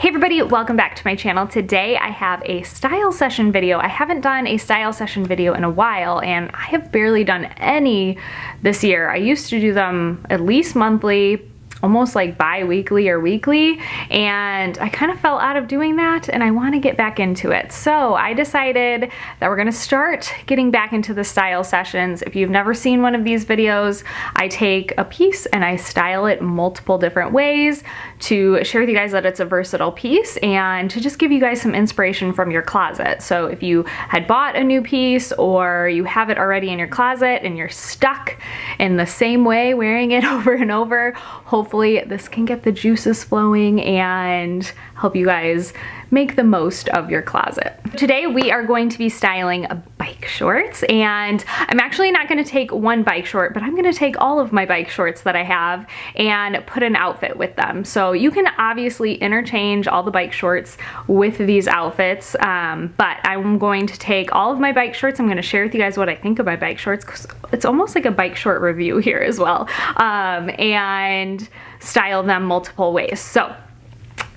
Hey everybody, welcome back to my channel. Today I have a style session video. I haven't done a style session video in a while and I have barely done any this year. I used to do them at least monthly, almost like bi-weekly or weekly and I kind of fell out of doing that and I want to get back into it. So I decided that we're going to start getting back into the style sessions. If you've never seen one of these videos, I take a piece and I style it multiple different ways to share with you guys that it's a versatile piece and to just give you guys some inspiration from your closet. So if you had bought a new piece or you have it already in your closet and you're stuck in the same way wearing it over and over, hopefully hopefully this can get the juices flowing and help you guys make the most of your closet. Today we are going to be styling bike shorts and I'm actually not gonna take one bike short, but I'm gonna take all of my bike shorts that I have and put an outfit with them. So you can obviously interchange all the bike shorts with these outfits, um, but I'm going to take all of my bike shorts. I'm gonna share with you guys what I think of my bike shorts because it's almost like a bike short review here as well. Um, and style them multiple ways. So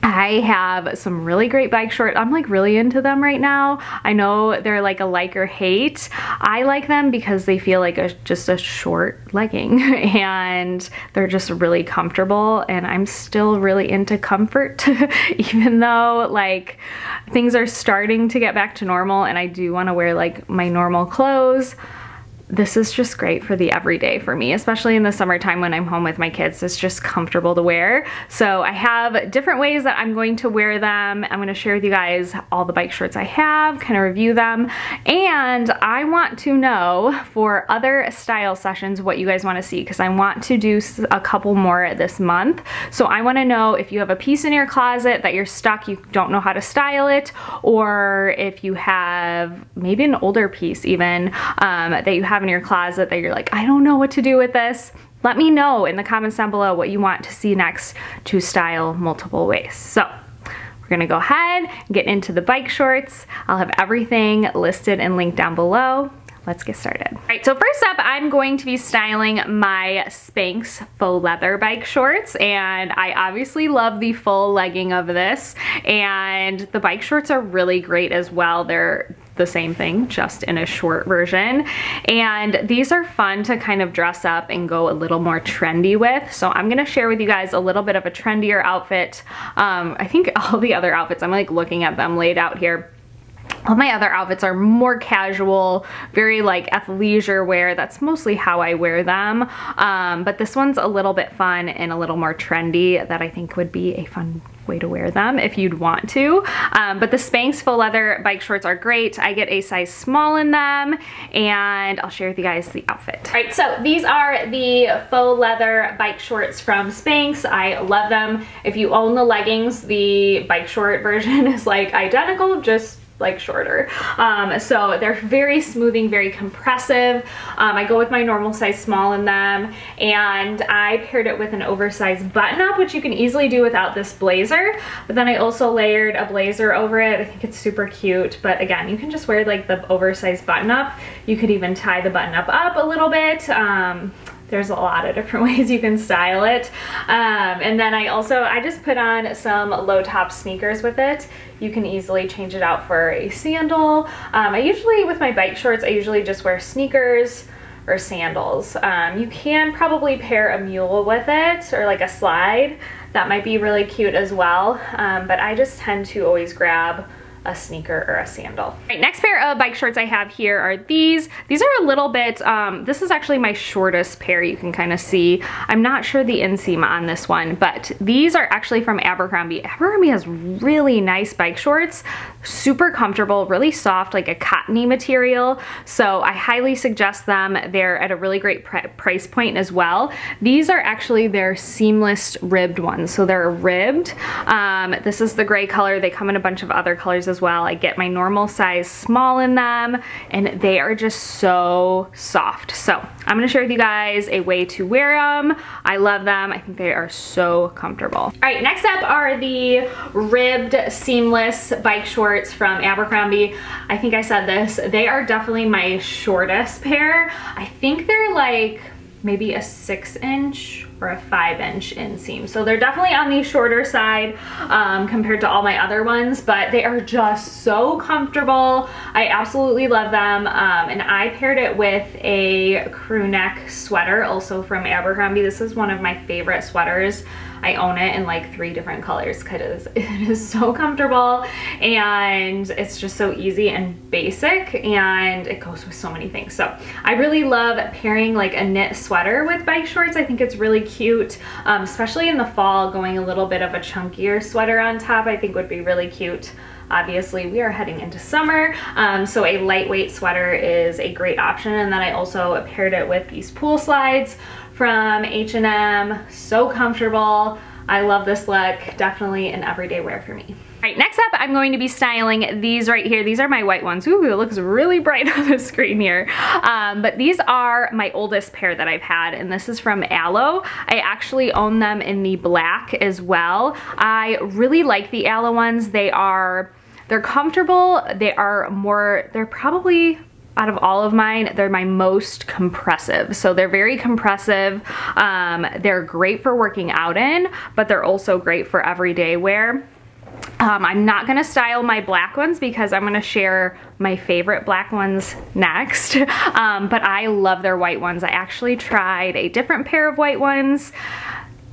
I have some really great bike shorts. I'm like really into them right now. I know they're like a like or hate. I like them because they feel like a, just a short legging and they're just really comfortable and I'm still really into comfort even though like things are starting to get back to normal and I do want to wear like my normal clothes this is just great for the everyday for me, especially in the summertime when I'm home with my kids. It's just comfortable to wear. So I have different ways that I'm going to wear them. I'm gonna share with you guys all the bike shorts I have, kind of review them. And I want to know for other style sessions what you guys wanna see because I want to do a couple more this month. So I wanna know if you have a piece in your closet that you're stuck, you don't know how to style it, or if you have maybe an older piece even um, that you have in your closet that you're like, I don't know what to do with this, let me know in the comments down below what you want to see next to style multiple ways. So we're gonna go ahead and get into the bike shorts. I'll have everything listed and linked down below. Let's get started. All right, so first up, I'm going to be styling my Spanx faux leather bike shorts, and I obviously love the full legging of this, and the bike shorts are really great as well. They're the same thing, just in a short version. And these are fun to kind of dress up and go a little more trendy with. So I'm gonna share with you guys a little bit of a trendier outfit. Um, I think all the other outfits, I'm like looking at them laid out here. All my other outfits are more casual, very like athleisure wear. That's mostly how I wear them. Um, but this one's a little bit fun and a little more trendy that I think would be a fun way to wear them if you'd want to. Um, but the Spanx faux leather bike shorts are great. I get a size small in them and I'll share with you guys the outfit. All right, so these are the faux leather bike shorts from Spanx. I love them. If you own the leggings, the bike short version is like identical, just like shorter. Um, so they're very smoothing, very compressive. Um, I go with my normal size small in them and I paired it with an oversized button up, which you can easily do without this blazer. But then I also layered a blazer over it. I think it's super cute. But again, you can just wear like the oversized button up. You could even tie the button up up a little bit. Um, there's a lot of different ways you can style it. Um, and then I also, I just put on some low top sneakers with it. You can easily change it out for a sandal. Um, I usually, with my bike shorts, I usually just wear sneakers or sandals. Um, you can probably pair a mule with it or like a slide. That might be really cute as well. Um, but I just tend to always grab a sneaker or a sandal. Next pair of bike shorts I have here are these. These are a little bit, um, this is actually my shortest pair you can kind of see. I'm not sure the inseam on this one, but these are actually from Abercrombie. Abercrombie has really nice bike shorts, super comfortable, really soft, like a cottony material. So I highly suggest them. They're at a really great pr price point as well. These are actually their seamless ribbed ones. So they're ribbed. Um, this is the gray color. They come in a bunch of other colors as well. I get my normal size small in them and they are just so soft. So I'm gonna share with you guys a way to wear them. I love them. I think they are so comfortable. All right, next up are the ribbed seamless bike shorts from Abercrombie. I think I said this. They are definitely my shortest pair. I think they're like maybe a six inch or a five inch inseam. So they're definitely on the shorter side um, compared to all my other ones, but they are just so comfortable. I absolutely love them. Um, and I paired it with a crew neck sweater also from Abercrombie. This is one of my favorite sweaters. I own it in like three different colors because it is so comfortable and it's just so easy and basic and it goes with so many things. So I really love pairing like a knit sweater with bike shorts. I think it's really cute, um, especially in the fall, going a little bit of a chunkier sweater on top I think would be really cute. Obviously, we are heading into summer, um, so a lightweight sweater is a great option. And then I also paired it with these pool slides from H&M. So comfortable. I love this look. Definitely an everyday wear for me. All right, next up, I'm going to be styling these right here. These are my white ones. Ooh, it looks really bright on the screen here. Um, but these are my oldest pair that I've had, and this is from Alo. I actually own them in the black as well. I really like the Alo ones. They are, they're comfortable. They are more, they're probably out of all of mine, they're my most compressive. So they're very compressive. Um, they're great for working out in, but they're also great for everyday wear. Um, I'm not gonna style my black ones because I'm gonna share my favorite black ones next. Um, but I love their white ones. I actually tried a different pair of white ones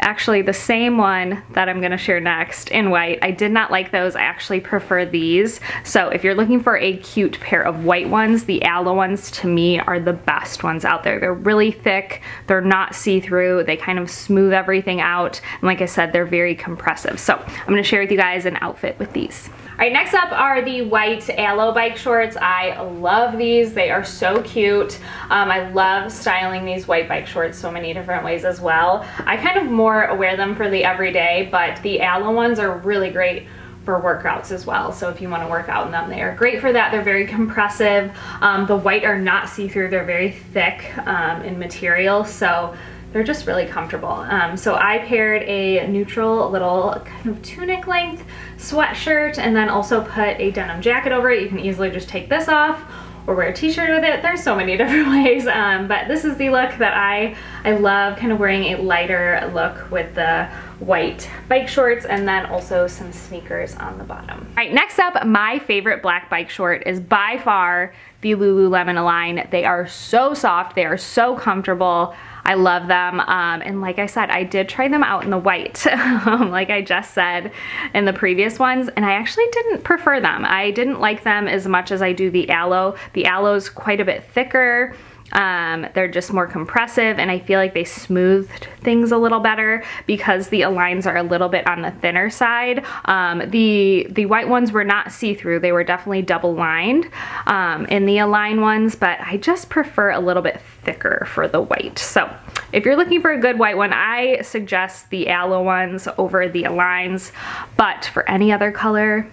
actually the same one that I'm gonna share next in white. I did not like those, I actually prefer these. So if you're looking for a cute pair of white ones, the Alo ones to me are the best ones out there. They're really thick, they're not see-through, they kind of smooth everything out. And like I said, they're very compressive. So I'm gonna share with you guys an outfit with these. Right, next up are the white Alo bike shorts. I love these. They are so cute. Um, I love styling these white bike shorts so many different ways as well. I kind of more wear them for the everyday, but the Alo ones are really great for workouts as well. So if you want to work out in them, they are great for that. They're very compressive. Um, the white are not see-through. They're very thick um, in material. So they're just really comfortable. Um, so I paired a neutral little kind of tunic length sweatshirt and then also put a denim jacket over it. You can easily just take this off or wear a t-shirt with it. There's so many different ways, um, but this is the look that I, I love kind of wearing a lighter look with the white bike shorts and then also some sneakers on the bottom. All right, next up, my favorite black bike short is by far the Lululemon Align. They are so soft, they are so comfortable. I love them. Um, and like I said, I did try them out in the white, like I just said in the previous ones, and I actually didn't prefer them. I didn't like them as much as I do the Alo. The Alo's quite a bit thicker. Um, they're just more compressive and I feel like they smoothed things a little better because the aligns are a little bit on the thinner side. Um, the, the white ones were not see-through. They were definitely double lined um, in the align ones, but I just prefer a little bit thicker for the white. So if you're looking for a good white one, I suggest the Alo ones over the aligns, but for any other color,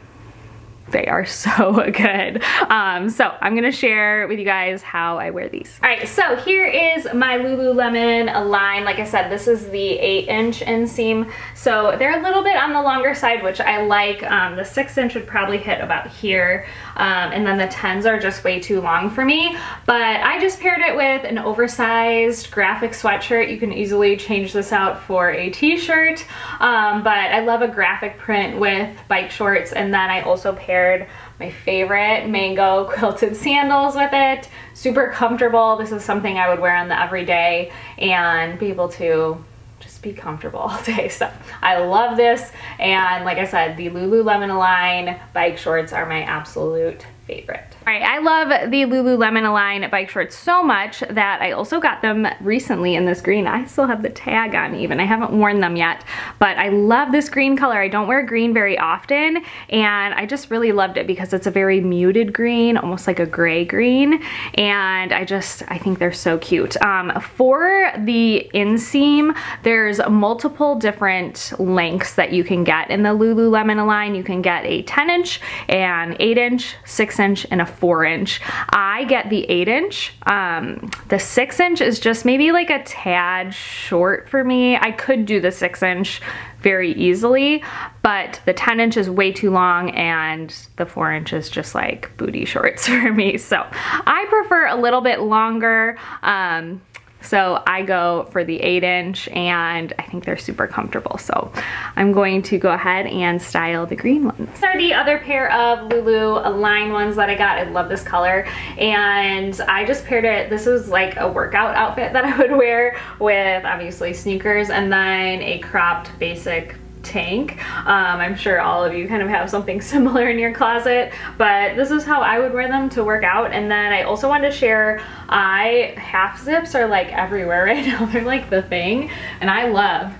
they are so good. Um, so I'm gonna share with you guys how I wear these. All right, so here is my Lululemon Align. Like I said, this is the eight inch inseam. So they're a little bit on the longer side, which I like. Um, the six inch would probably hit about here. Um, and then the 10s are just way too long for me. But I just paired it with an oversized graphic sweatshirt. You can easily change this out for a t-shirt. Um, but I love a graphic print with bike shorts. And then I also paired my favorite mango quilted sandals with it. Super comfortable. This is something I would wear on the everyday and be able to just be comfortable all day. So I love this. And like I said, the Lululemon Align bike shorts are my absolute favorite. All right, I love the Lululemon Align bike shorts so much that I also got them recently in this green. I still have the tag on even. I haven't worn them yet, but I love this green color. I don't wear green very often, and I just really loved it because it's a very muted green, almost like a gray green, and I just, I think they're so cute. Um, for the inseam, there's multiple different lengths that you can get in the Lululemon Align. You can get a 10 inch, an 8 inch, 6 inch, and a four inch. I get the eight inch. Um, the six inch is just maybe like a tad short for me. I could do the six inch very easily, but the 10 inch is way too long and the four inch is just like booty shorts for me. So I prefer a little bit longer. Um, So I go for the eight inch and I think they're super comfortable. So I'm going to go ahead and style the green ones. These are the other pair of Lulu Align ones that I got. I love this color. And I just paired it, this was like a workout outfit that I would wear with obviously sneakers and then a cropped basic tank. Um, I'm sure all of you kind of have something similar in your closet, but this is how I would wear them to work out. And then I also wanted to share, I half zips are like everywhere right now. They're like the thing. And I love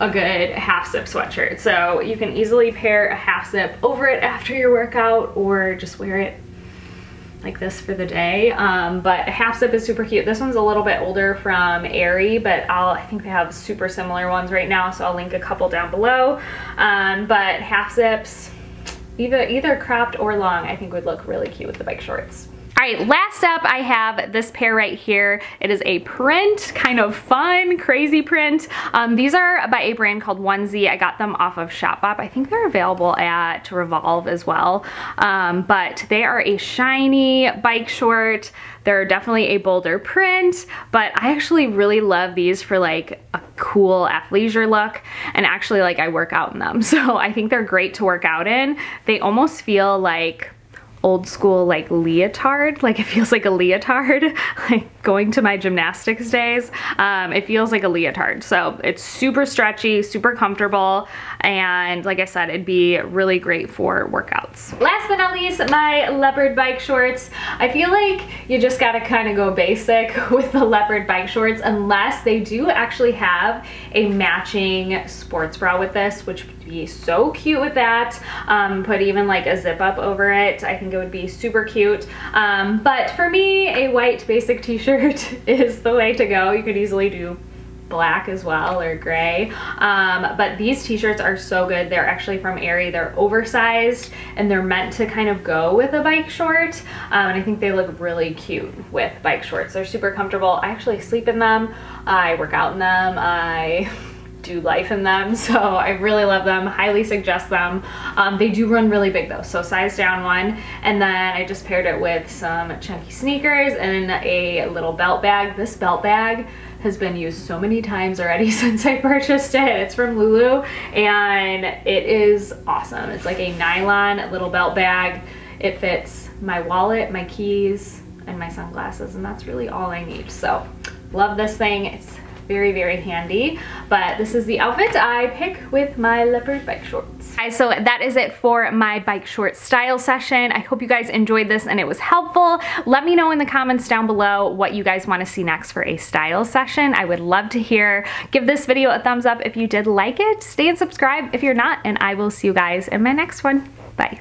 a good half zip sweatshirt. So you can easily pair a half zip over it after your workout or just wear it like this for the day. Um, but half zip is super cute. This one's a little bit older from Aerie, but I'll, I think they have super similar ones right now, so I'll link a couple down below. Um, but half zips, either, either cropped or long, I think would look really cute with the bike shorts. All right, last up I have this pair right here. It is a print, kind of fun, crazy print. Um, these are by a brand called Onzie. I got them off of Shopbop. I think they're available at Revolve as well. Um, but they are a shiny bike short. They're definitely a bolder print, but I actually really love these for like a cool athleisure look. And actually like I work out in them. So I think they're great to work out in. They almost feel like old school like leotard. Like it feels like a leotard like going to my gymnastics days. Um, it feels like a leotard. So it's super stretchy super comfortable and like I said it'd be really great for workouts. Last but not least my leopard bike shorts. I feel like you just gotta kind of go basic with the leopard bike shorts unless they do actually have a matching sports bra with this which be so cute with that. Um, put even like a zip up over it. I think it would be super cute. Um, but for me, a white basic t-shirt is the way to go. You could easily do black as well or gray. Um, but these t-shirts are so good. They're actually from Aerie. They're oversized and they're meant to kind of go with a bike short. Um, and I think they look really cute with bike shorts. They're super comfortable. I actually sleep in them. I work out in them. I do life in them. So I really love them, highly suggest them. Um, they do run really big though, so size down one. And then I just paired it with some chunky sneakers and a little belt bag. This belt bag has been used so many times already since I purchased it. It's from Lulu and it is awesome. It's like a nylon little belt bag. It fits my wallet, my keys, and my sunglasses and that's really all I need. So love this thing. It's very, very handy. But this is the outfit I pick with my leopard bike shorts. Guys, so that is it for my bike short style session. I hope you guys enjoyed this and it was helpful. Let me know in the comments down below what you guys want to see next for a style session. I would love to hear. Give this video a thumbs up if you did like it. Stay and subscribe if you're not, and I will see you guys in my next one. Bye.